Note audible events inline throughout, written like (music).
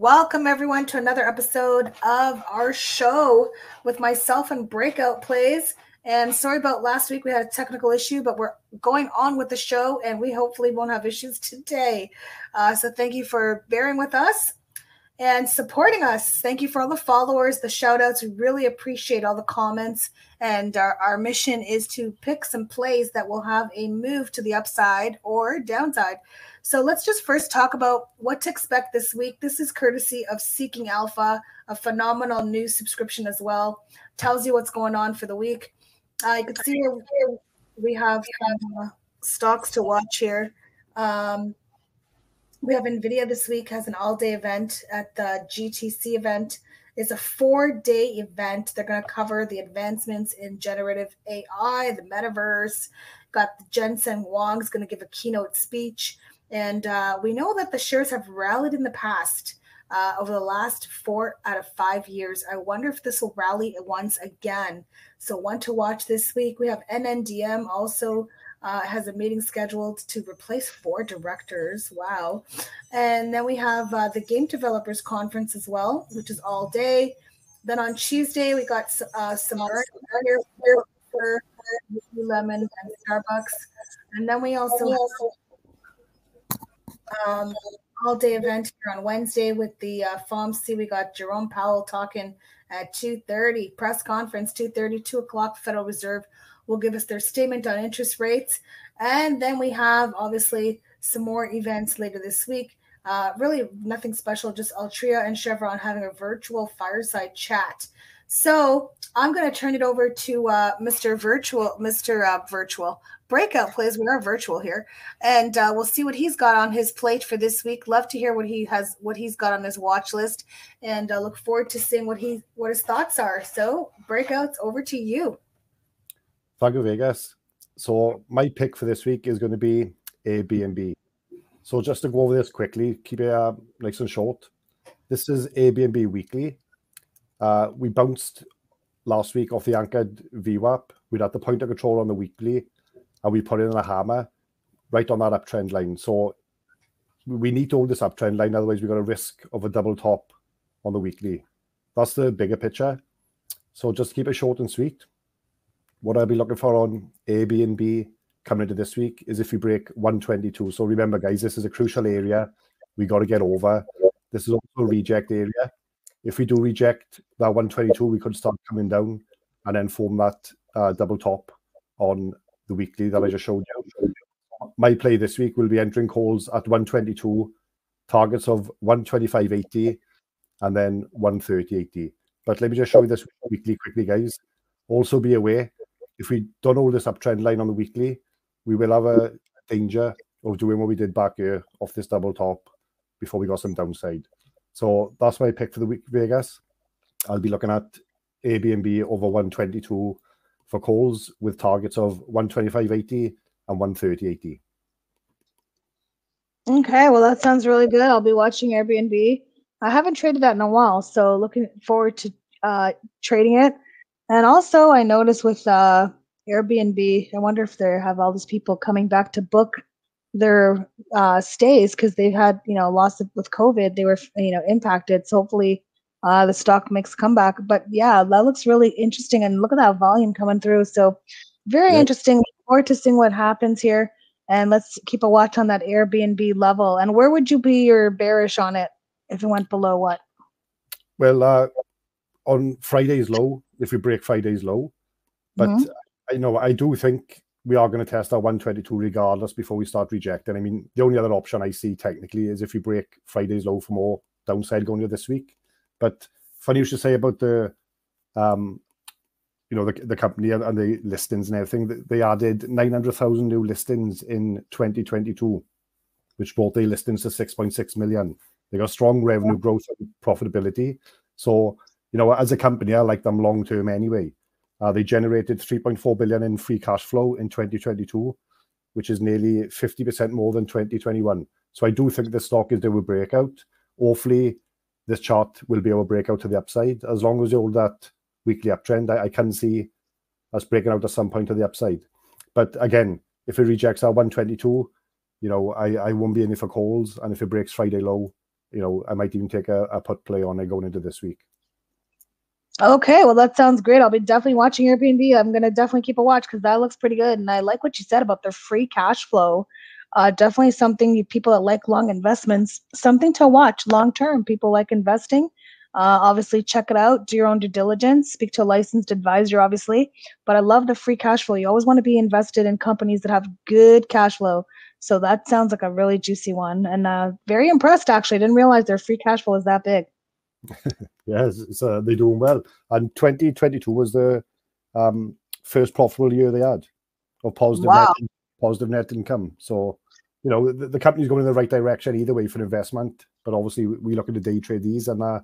Welcome, everyone, to another episode of our show with myself and Breakout Plays. And sorry about last week, we had a technical issue, but we're going on with the show and we hopefully won't have issues today. Uh, so thank you for bearing with us and supporting us. Thank you for all the followers, the shout outs. We really appreciate all the comments. And our, our mission is to pick some plays that will have a move to the upside or downside. So let's just first talk about what to expect this week. This is courtesy of Seeking Alpha, a phenomenal new subscription as well. Tells you what's going on for the week. Uh, you can see here we have uh, stocks to watch here. Um, we have NVIDIA this week has an all-day event at the GTC event. It's a four-day event. They're going to cover the advancements in generative AI, the metaverse. Got Jensen Huang's going to give a keynote speech. And uh, we know that the shares have rallied in the past uh, over the last four out of five years. I wonder if this will rally once again. So, one to watch this week. We have NNDM also uh, has a meeting scheduled to replace four directors. Wow. And then we have uh, the Game Developers Conference as well, which is all day. Then on Tuesday, we got uh, some Lemon and Starbucks. And then we also have um, all day event here on Wednesday with the uh, FOMC. We got Jerome Powell talking at 2.30, press conference, 2.30, 2 o'clock, Federal Reserve will give us their statement on interest rates. And then we have obviously some more events later this week. Uh, really nothing special, just Altria and Chevron having a virtual fireside chat. So I'm going to turn it over to uh, Mr. Virtual, Mr. Uh, virtual Breakout Plays. We are virtual here, and uh, we'll see what he's got on his plate for this week. Love to hear what he has, what he's got on his watch list, and uh, look forward to seeing what he, what his thoughts are. So, Breakouts, over to you. Thank Vegas. So my pick for this week is going to be Airbnb. So just to go over this quickly, keep it uh, nice and short. This is Airbnb weekly. Uh, we bounced last week off the anchored VWAP. We'd had the point of control on the weekly, and we put in a hammer right on that uptrend line. So we need to hold this uptrend line, otherwise we've got a risk of a double top on the weekly. That's the bigger picture. So just keep it short and sweet. What I'll be looking for on Airbnb coming into this week is if we break 122. So remember, guys, this is a crucial area we got to get over. This is also a reject area if we do reject that 122, we could start coming down and then form that uh, double top on the weekly that I just showed you. My play this week will be entering calls at 122, targets of 125.80 and then 130.80. But let me just show you this weekly quickly, guys. Also be aware, if we don't hold this uptrend line on the weekly, we will have a danger of doing what we did back here off this double top before we got some downside. So that's my pick for the week, Vegas. I'll be looking at Airbnb over 122 for calls with targets of 125.80 and 130.80. Okay, well, that sounds really good. I'll be watching Airbnb. I haven't traded that in a while, so looking forward to uh, trading it. And also, I noticed with uh, Airbnb, I wonder if they have all these people coming back to book their uh, stays because they've had you know loss of, with COVID. They were you know impacted. So hopefully uh, the stock makes a comeback. But yeah, that looks really interesting. And look at that volume coming through. So very interesting. Forward to seeing what happens here. And let's keep a watch on that Airbnb level. And where would you be your bearish on it if it went below what? Well, uh, on Friday's low, if we break Friday's low, but mm-hmm. I know I do think we are going to test our 122 regardless before we start rejecting. I mean, the only other option I see technically is if we break Friday's low for more downside going into this week. But funny you should say about the, um, you know, the, the company and the listings and everything. They added 900,000 new listings in 2022, which brought their listings to 6.6 million. They got strong revenue growth and profitability. So, you know, as a company, I like them long term anyway. Uh, they generated 3.4 billion in free cash flow in 2022, which is nearly 50% more than 2021. So I do think the stock is due a breakout. Hopefully, this chart will be able to break out to the upside. As long as you hold that weekly uptrend, I, I can see us breaking out at some point to the upside. But again, if it rejects our 122, you know, I, I won't be in it for calls. And if it breaks Friday low, you know, I might even take a, a put play on it going into this week. Okay, well that sounds great. I'll be definitely watching Airbnb. I'm gonna definitely keep a watch because that looks pretty good, and I like what you said about their free cash flow. Uh, definitely something you, people that like long investments, something to watch long term. People like investing. Uh, obviously, check it out. Do your own due diligence. Speak to a licensed advisor, obviously. But I love the free cash flow. You always want to be invested in companies that have good cash flow. So that sounds like a really juicy one, and uh, very impressed. Actually, didn't realize their free cash flow is that big. Yes, uh, they're doing well. And 2022 was the um, first profitable year they had of positive wow. net, positive net income. So, you know, the, the, company's going in the right direction either way for investment. But obviously, we look at the day trade these and uh,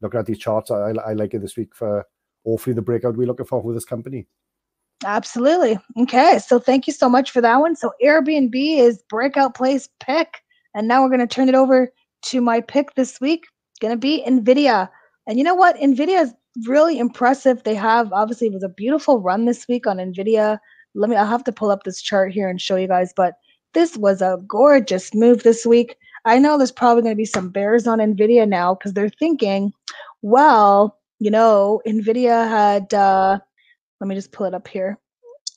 looking at these charts. I, I like it this week for hopefully the breakout we're looking for with this company. Absolutely. Okay. So thank you so much for that one. So Airbnb is breakout plays pick. And now we're going to turn it over to my pick this week going to be NVIDIA. And you know what? NVIDIA is really impressive. They have, obviously, it was a beautiful run this week on NVIDIA. Let me, I'll have to pull up this chart here and show you guys, but this was a gorgeous move this week. I know there's probably going to be some bears on NVIDIA now because they're thinking, well, you know, NVIDIA had, uh, let me just pull it up here,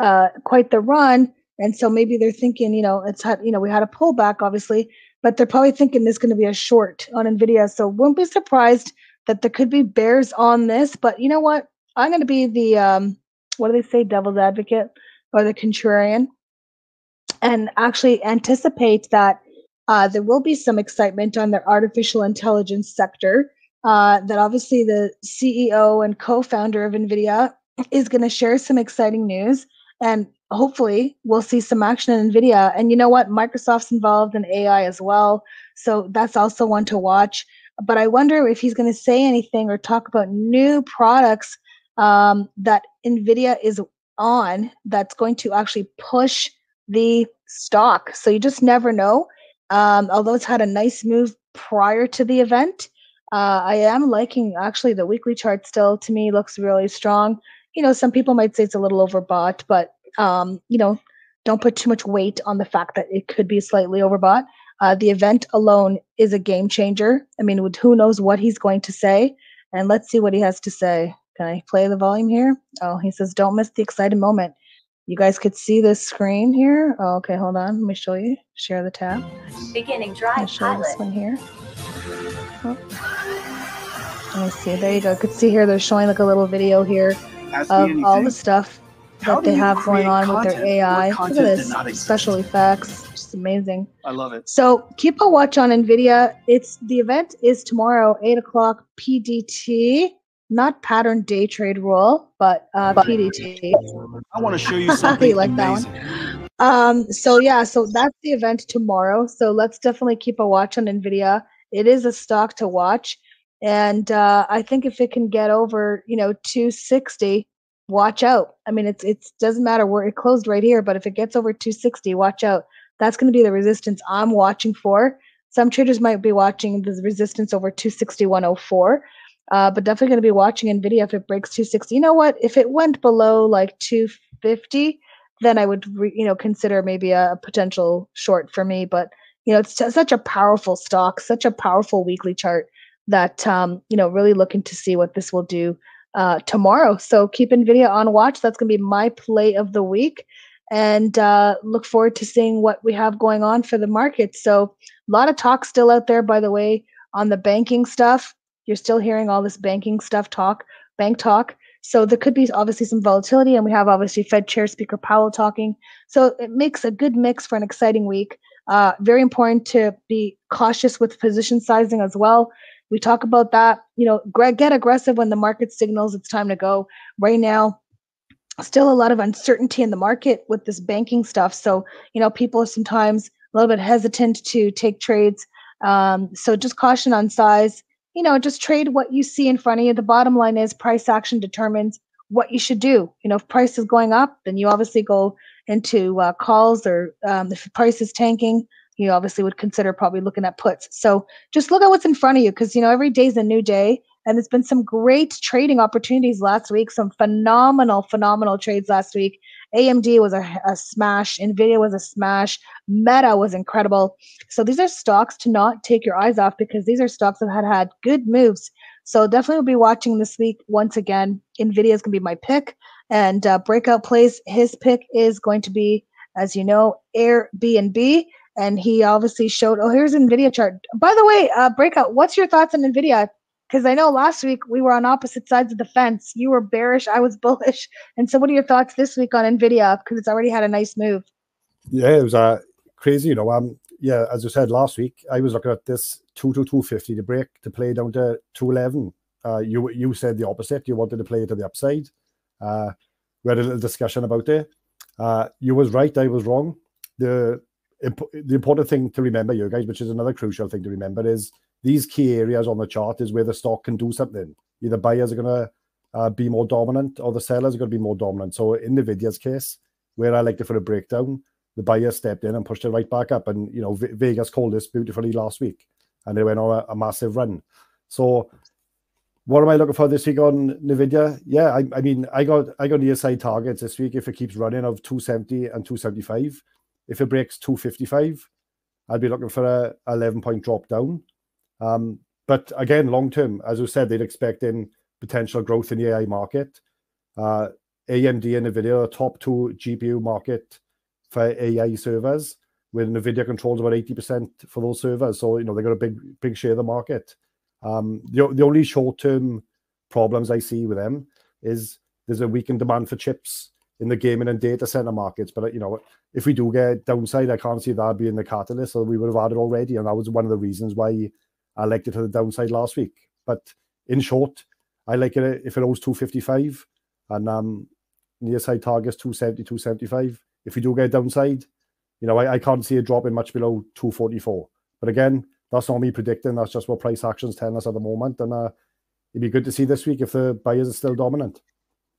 uh, quite the run. And so maybe they're thinking, you know, it's had, you know, we had a pullback, obviously, but they're probably thinking there's going to be a short on Nvidia. So won't be surprised that there could be bears on this. But you know what? I'm going to be the um, what do they say, devil's advocate or the contrarian, and actually anticipate that uh, there will be some excitement on the artificial intelligence sector. Uh, that obviously the CEO and co-founder of Nvidia is going to share some exciting news, and hopefully we'll see some action in nvidia. And you know what? Microsoft's involved in ai as well so that's also one to watch. But i wonder if he's going to say anything or talk about new products um, that nvidia is on that's going to actually push the stock. So you just never know. Um, although it's had a nice move prior to the event uh, i am liking actually the weekly chart still to me looks really strong you know some people might say it's a little overbought but um, you know, don't put too much weight on the fact that it could be slightly overbought. Uh, the event alone is a game changer. I mean, who knows what he's going to say? And let's see what he has to say. Can I play the volume here? Oh, he says, don't miss the exciting moment. You guys could see this screen here. Oh, okay, hold on. Let me show you. Share the tab. Beginning drive show pilot. this one here. Oh. Let me see. There you go. You could see here they're showing like a little video here Ask of all the stuff that they have going on content? with their AI. Look at this special effects, just amazing. I love it. So keep a watch on Nvidia. It's the event is tomorrow, eight o'clock PDT. Not pattern day trade rule, but uh, PDT. I want to show you (laughs) something you like amazing. That one. Um, so yeah, so that's the event tomorrow. So let's definitely keep a watch on Nvidia. It is a stock to watch, and uh, I think if it can get over, you know, 260, watch out. I mean, it's it doesn't matter where it closed right here, but if it gets over 260, watch out. That's going to be the resistance I'm watching for. Some traders might be watching the resistance over 261.04, uh, but definitely going to be watching Nvidia if it breaks 260. You know what? If it went below like 250, then I would re, you know consider maybe a, a potential short for me. But you know, it's such a powerful stock, such a powerful weekly chart that um, you know really looking to see what this will do uh, tomorrow. So keep NVIDIA on watch. That's going to be my play of the week. And uh, look forward to seeing what we have going on for the market. So, a lot of talk still out there, by the way, on the banking stuff. You're still hearing all this banking stuff talk, bank talk. So, there could be obviously some volatility. And we have obviously Fed Chair Speaker Powell talking. So, it makes a good mix for an exciting week. Uh, very important to be cautious with position sizing as well. We talk about that. You know, get aggressive when the market signals it's time to go. Right now, still a lot of uncertainty in the market with this banking stuff. So, you know, people are sometimes a little bit hesitant to take trades. Um, so just caution on size. You know, just trade what you see in front of you. The bottom line is price action determines what you should do. You know, if price is going up, then you obviously go into uh, calls, or um, if price is tanking, you obviously would consider probably looking at puts. So just look at what's in front of you because you know every day is a new day. And there's been some great trading opportunities last week, some phenomenal, phenomenal trades last week. AMD was a, a smash. Nvidia was a smash. Meta was incredible. So these are stocks to not take your eyes off because these are stocks that had had good moves. So definitely will be watching this week once again. Nvidia is going to be my pick, and uh, breakout plays. His pick is going to be, as you know, Airbnb and he obviously showed oh here's nvidia chart. By the way uh, breakout what's your thoughts on nvidia? Because i know last week we were on opposite sides of the fence. You were bearish i was (laughs) bullish. And so what are your thoughts this week on nvidia? Because it's already had a nice move. Yeah it was uh, crazy you know um yeah as you said last week i was looking at this 2 to 250 to break to play down to 211 uh, you you said the opposite you wanted to play it to the upside. Uh, we had a little discussion about it. Uh, you was right i was wrong. The the important thing to remember, you guys, which is another crucial thing to remember, is these key areas on the chart is where the stock can do something. Either buyers are going to uh, be more dominant or the sellers are going to be more dominant. So in Nvidia's case, where I liked it for a breakdown, the buyer stepped in and pushed it right back up. And, you know, v Vegas called this beautifully last week and they went on a, a, massive run. So what am I looking for this week on Nvidia? Yeah, I, I mean, I got I got near side targets this week if it keeps running of 270 and 275. If it breaks 255, I'd be looking for a 11 point drop down. Um, but again, long term, as we said, they're expecting potential growth in the AI market. Uh, AMD and NVIDIA are top two GPU market for AI servers, with NVIDIA controls about 80% for those servers. So, you know, they've got a big, big share of the market. Um, the, the only short term problems I see with them is there's a weakened demand for chips in the gaming and data center markets. But you know, if we do get downside, I can't see that being the catalyst. So we would have had it already, and that was one of the reasons why I liked it to the downside last week. But in short, I like it if it owes 255 and um near side targets 270, 275. If we do get downside, you know, I, I can't see it dropping much below 244. But again, that's not me predicting. That's just what price actions telling us at the moment. And uh, it'd be good to see this week if the buyers are still dominant.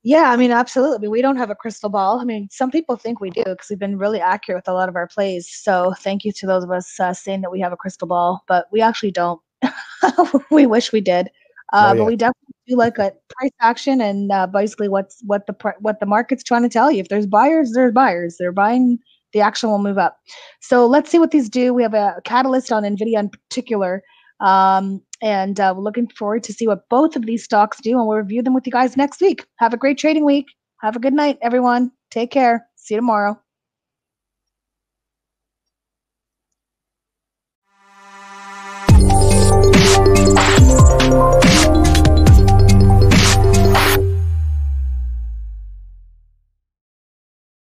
Yeah, I mean, absolutely. I mean, we don't have a crystal ball. I mean, some people think we do because we've been really accurate with a lot of our plays. So thank you to those of us uh, saying that we have a crystal ball, but we actually don't. (laughs) we wish we did, uh, oh, but we definitely do like a price action and uh, basically what's what the what the market's trying to tell you. If there's buyers, there's buyers. They're buying. The action will move up. So let's see what these do. We have a catalyst on Nvidia in particular. Um, and uh, we're looking forward to see what both of these stocks do, and we'll review them with you guys next week. Have a great trading week. Have a good night, everyone. Take care. See you tomorrow.